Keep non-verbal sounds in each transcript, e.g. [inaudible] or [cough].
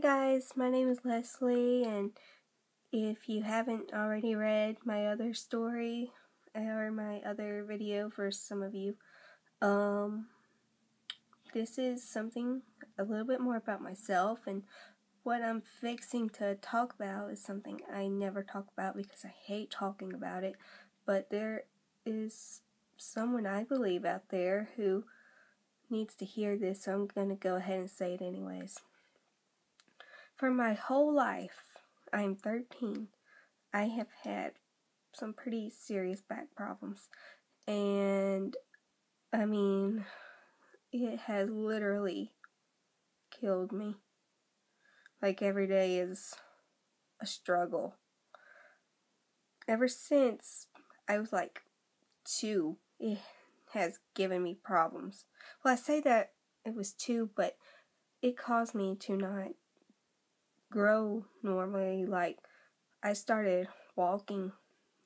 guys, my name is Leslie, and if you haven't already read my other story or my other video for some of you, um, this is something a little bit more about myself, and what I'm fixing to talk about is something I never talk about because I hate talking about it, but there is someone I believe out there who needs to hear this, so I'm going to go ahead and say it anyways. For my whole life, I'm 13, I have had some pretty serious back problems. And, I mean, it has literally killed me. Like, every day is a struggle. Ever since I was like two, it has given me problems. Well, I say that it was two, but it caused me to not grow normally. Like, I started walking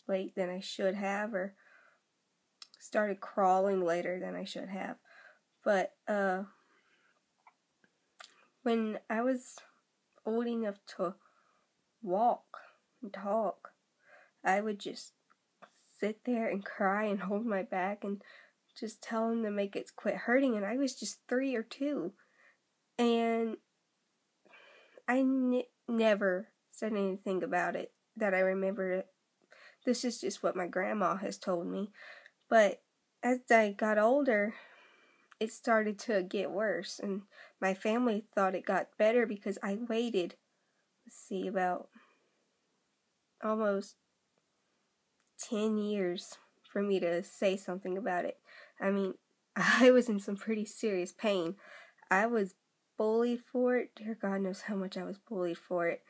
late than I should have, or started crawling later than I should have. But, uh, when I was old enough to walk and talk, I would just sit there and cry and hold my back and just tell him to make it quit hurting. And I was just three or two. And I n- never said anything about it that I remember it. This is just what my grandma has told me. But as I got older, it started to get worse, and my family thought it got better because I waited, let's see, about almost 10 years for me to say something about it. I mean, [laughs] I was in some pretty serious pain. I was bullied for it. Dear God knows how much I was bullied for it.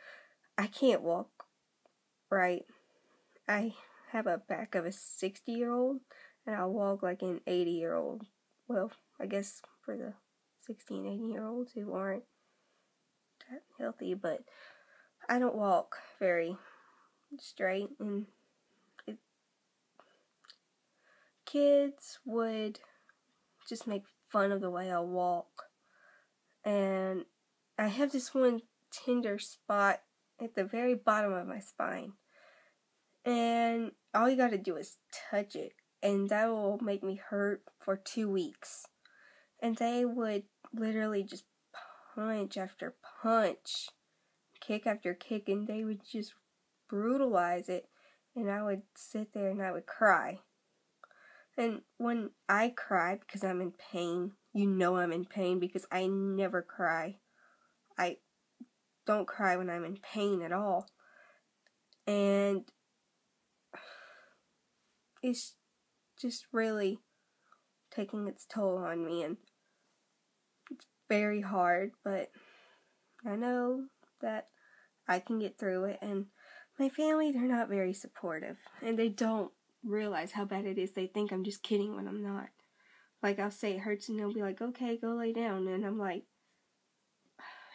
I can't walk right. I have a back of a 60 year old and I walk like an 80 year old. Well, I guess for the 16, 18 year olds who aren't that healthy, but I don't walk very straight and it, kids would just make fun of the way I walk and I have this one tender spot at the very bottom of my spine. And all you gotta do is touch it, and that will make me hurt for two weeks. And they would literally just punch after punch, kick after kick, and they would just brutalize it. And I would sit there and I would cry. And when I cry because I'm in pain, you know I'm in pain because I never cry. I don't cry when I'm in pain at all. And it's just really taking its toll on me and it's very hard, but I know that I can get through it and my family they're not very supportive and they don't realize how bad it is. They think I'm just kidding when I'm not. Like I'll say it hurts and they'll be like, "Okay, go lay down." And I'm like,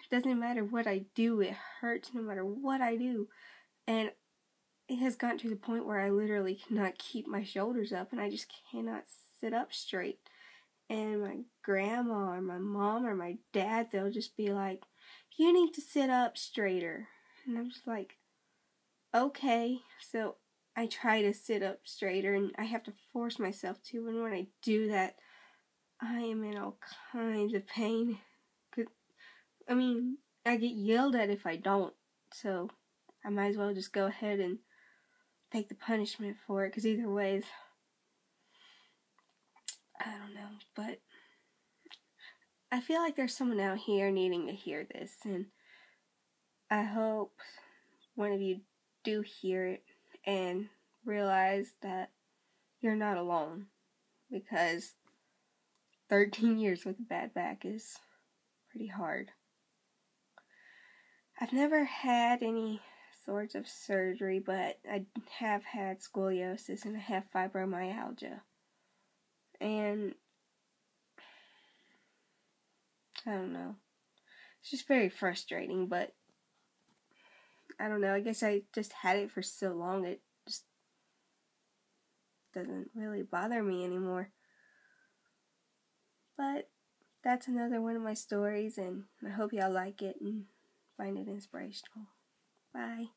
it doesn't matter what I do, it hurts no matter what I do. And it has gotten to the point where I literally cannot keep my shoulders up and I just cannot sit up straight. And my grandma or my mom or my dad, they'll just be like, You need to sit up straighter. And I'm just like, Okay. So I try to sit up straighter and I have to force myself to. And when I do that, I am in all kinds of pain. Cause, I mean, I get yelled at if I don't. So I might as well just go ahead and take the punishment for it. Because either ways, I don't know. But I feel like there's someone out here needing to hear this. And I hope one of you do hear it and realize that you're not alone because 13 years with a bad back is pretty hard. I've never had any sorts of surgery, but I have had scoliosis and I have fibromyalgia. And I don't know. It's just very frustrating, but I don't know. I guess I just had it for so long it just doesn't really bother me anymore. But that's another one of my stories, and I hope y'all like it. And find it inspirational. Bye.